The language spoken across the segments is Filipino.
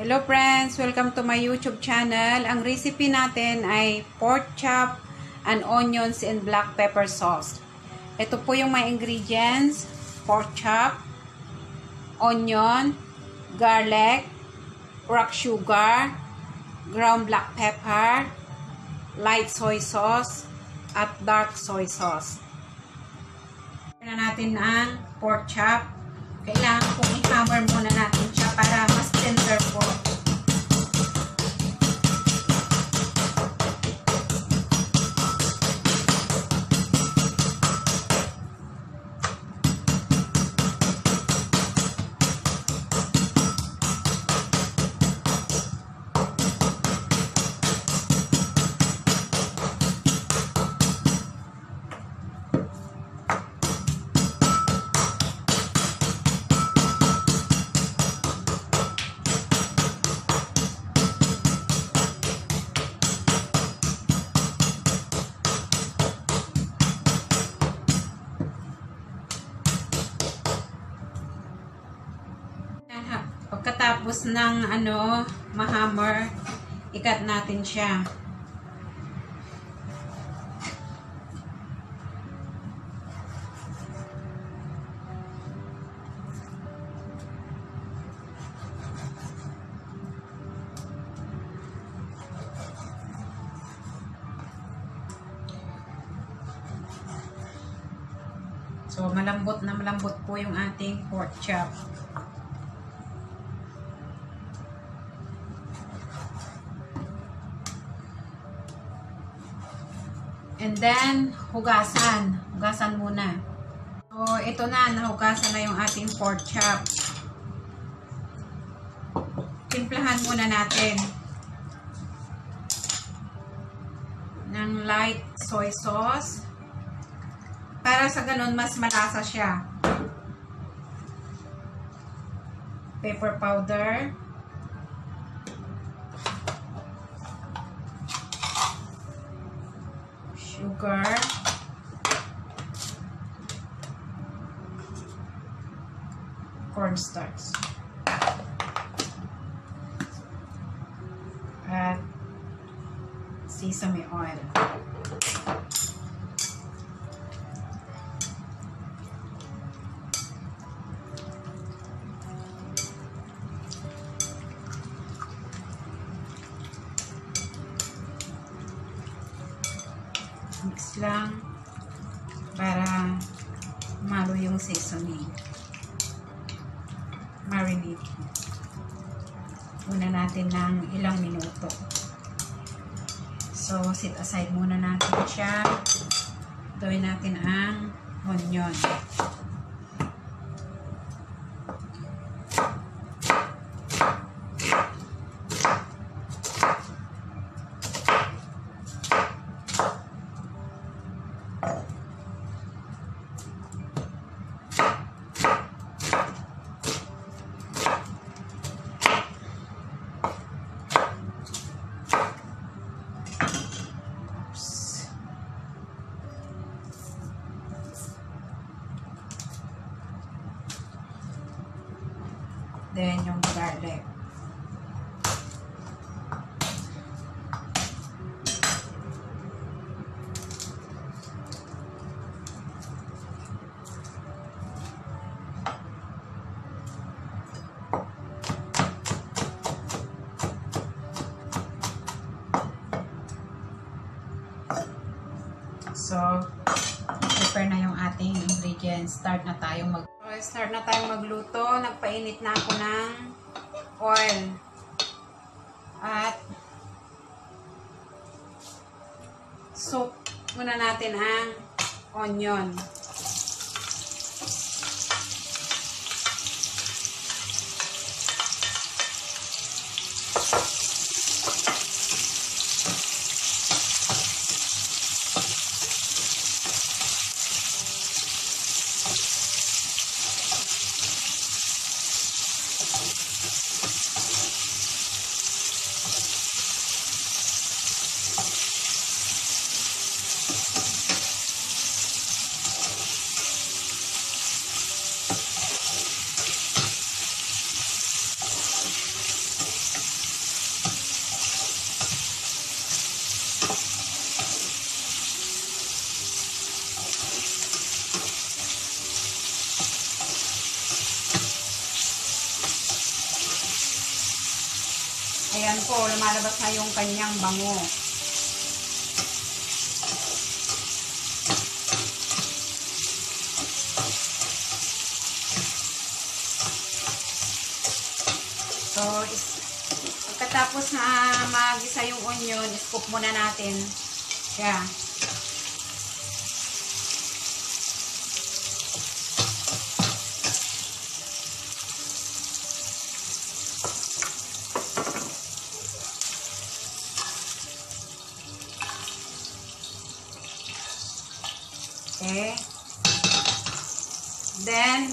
Hello friends! Welcome to my YouTube channel. Ang recipe natin ay pork chop and onions and black pepper sauce. Ito po yung my ingredients. Pork chop, onion, garlic, rock sugar, ground black pepper, light soy sauce, at dark soy sauce. na natin ang pork chop. Kailangan pong i-hammer muna natin siya para Pagkatapos ng ano, mahammer, ikat natin siya. So, malambot na malambot po yung ating pork chop. And then, hugasan. Hugasan muna. So, ito na. Nahugasan na yung ating pork chop. Timplahan muna natin ng light soy sauce. Para sa ganun, mas malasa siya. Pepper powder. Sugar, cornstarch, at sesame oil. Mix lang para malo yung sesame. Marinate. Muna natin ng ilang minuto. So sit aside muna natin siya. Gawin natin ang onion So, prepare na yung ating ingredients. Start na tayong mag... So, start na tayong magluto. Nagpainit na ako ng oil. At soak muna natin ang onion. Ayan po, lumalabas na yung kanyang bango. So, pagkatapos na magisa yung onion, scoop muna natin siya. Okay. Then,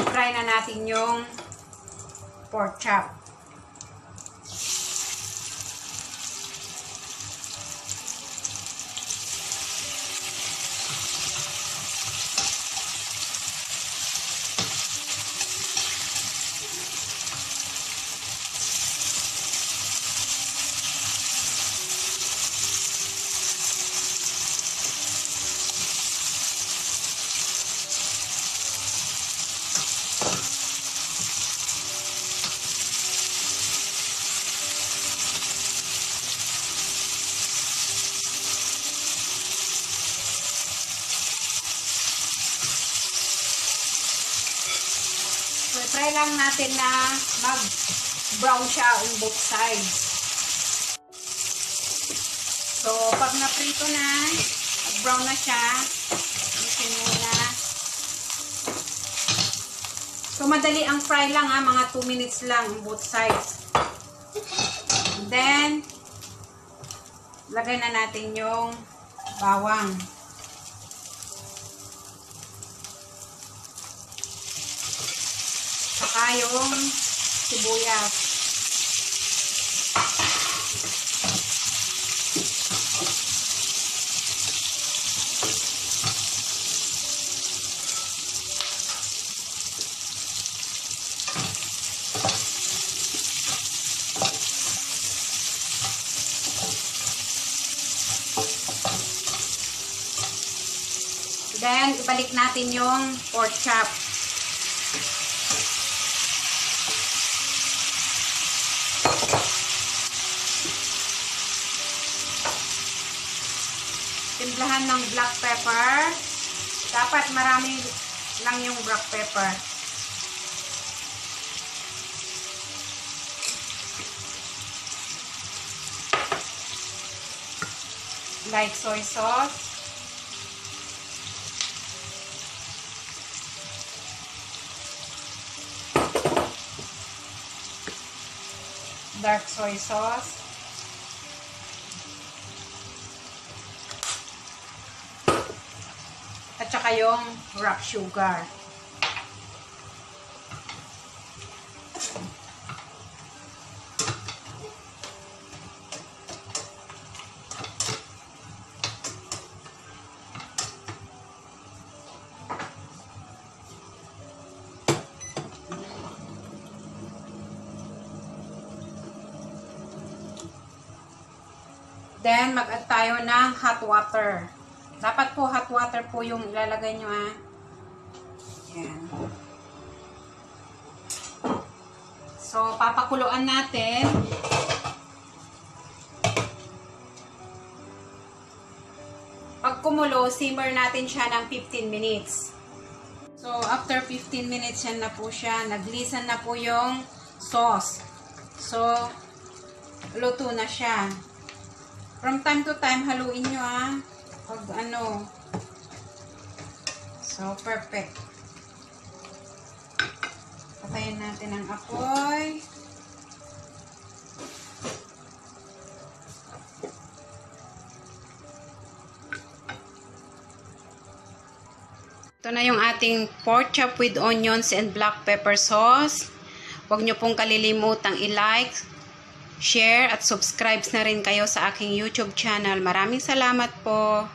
i-fry na natin yung pork chop. Try lang natin na mag-brown siya on both sides. So, pag na-prito na, brown na siya, isin muna. So, madali ang fry lang ha, mga 2 minutes lang on both sides. Then, lagay na natin yung bawang. Saka yung sibuyas. Then, ibalik natin yung pork chop. Timplahan ng black pepper. Dapat marami lang yung black pepper. Like soy sauce. Dark soy sauce. At saka yung rock sugar. Then, mag-add tayo ng hot water. Dapat po hot water po yung ilalagay nyo ha. Yan. So, papakuluan natin. Pag kumulo, simmer natin siya ng 15 minutes. So, after 15 minutes yan na po siya. Naglisan na po yung sauce. So, luto na siya. From time to time, haluin nyo ah pag ano. So, perfect. Patayin natin ang apoy. Ito na yung ating pork chop with onions and black pepper sauce. Huwag nyo pong kalilimutang i-like, share at subscribe na rin kayo sa aking YouTube channel. Maraming salamat po.